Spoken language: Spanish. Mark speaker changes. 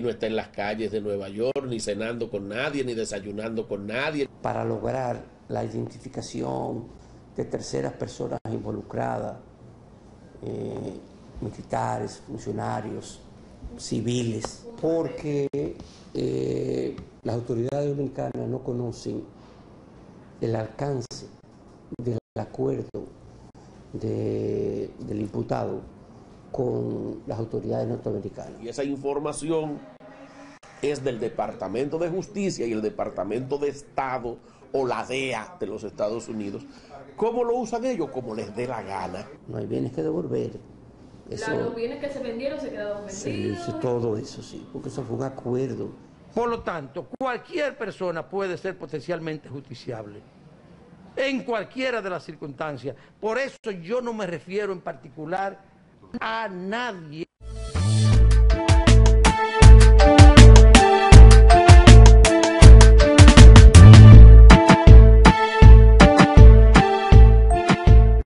Speaker 1: no está en las calles de Nueva York, ni cenando con nadie, ni desayunando con nadie.
Speaker 2: Para lograr la identificación de terceras personas involucradas, eh, militares, funcionarios, civiles, porque eh, las autoridades dominicanas no conocen el alcance del acuerdo del imputado con las autoridades norteamericanas.
Speaker 1: Y esa información es del Departamento de Justicia y el Departamento de Estado o la DEA de los Estados Unidos. ¿Cómo lo usan ellos? Como les dé la gana.
Speaker 2: No hay bienes que devolver.
Speaker 3: Eso, los bienes que se vendieron se quedaron vendidos.
Speaker 2: Sí, todo eso sí, porque eso fue un acuerdo.
Speaker 4: Por lo tanto, cualquier persona puede ser potencialmente justiciable en cualquiera de las circunstancias. Por eso yo no me refiero en particular a nadie.